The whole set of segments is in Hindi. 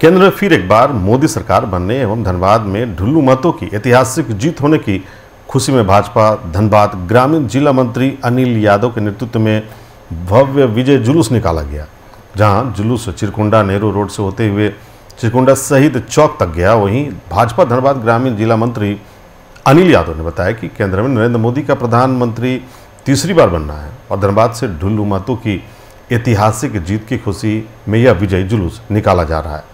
केंद्र में फिर एक बार मोदी सरकार बनने एवं धनबाद में ढुल्लू मतों की ऐतिहासिक जीत होने की खुशी में भाजपा, धनबाद ग्रामीण जिला मंत्री अनिल यादव के नेतृत्व में भव्य विजय जुलूस निकाला गया, जहाँ जुलूस चिरकुंडा नेहरू रोड से होते हुए चिरकुंडा सहित चौक तक गया। वहीं भाजपा, धनबाद ग्रामीण जिला मंत्री अनिल यादव ने बताया कि केंद्र में नरेंद्र मोदी का प्रधानमंत्री तीसरी बार बनना है और धनबाद से ढुल्लू मतों की ऐतिहासिक जीत की खुशी में यह विजय जुलूस निकाला जा रहा है।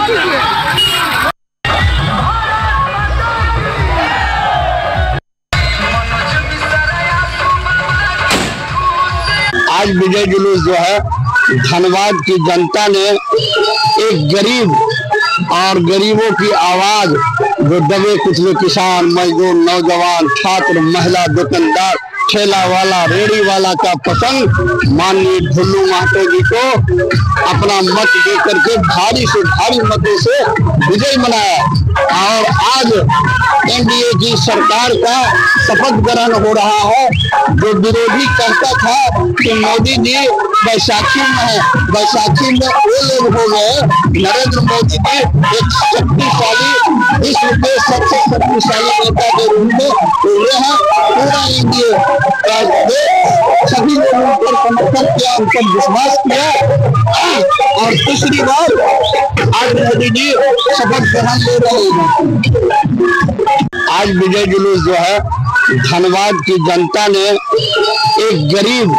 आज विजय जुलूस जो है, धनबाद की जनता ने एक गरीब और गरीबों की आवाज़ जो दबे कुचले किसान, मजदूर, नौजवान, छात्र, महिला, दुकानदार ठेला वाला रेड़ी वाला का पसंद माननीय ढुल्लू महतो जी को अपना मत दे करके भारी से भारी मतों से विजय मनाया। और आज एनडीए की सरकार का शपथ ग्रहण हो रहा है। जो विरोधी कहता था कि मोदी जी बैसाखी में है। बैसाखी में वो लोग हो गए। नरेंद्र मोदी जी एक शक्तिशाली, विश्व के सबसे शक्तिशाली नेता के रूप में हुए हैं पूरा एनडीए सभी लोगों उन पर समर्थन किया, उन पर विश्वास किया। और तीसरी बार आज मोदी जी शपथ ग्रहण ले रहे हैं। आज विजय जुलूस जो है धनबाद की जनता ने एक गरीब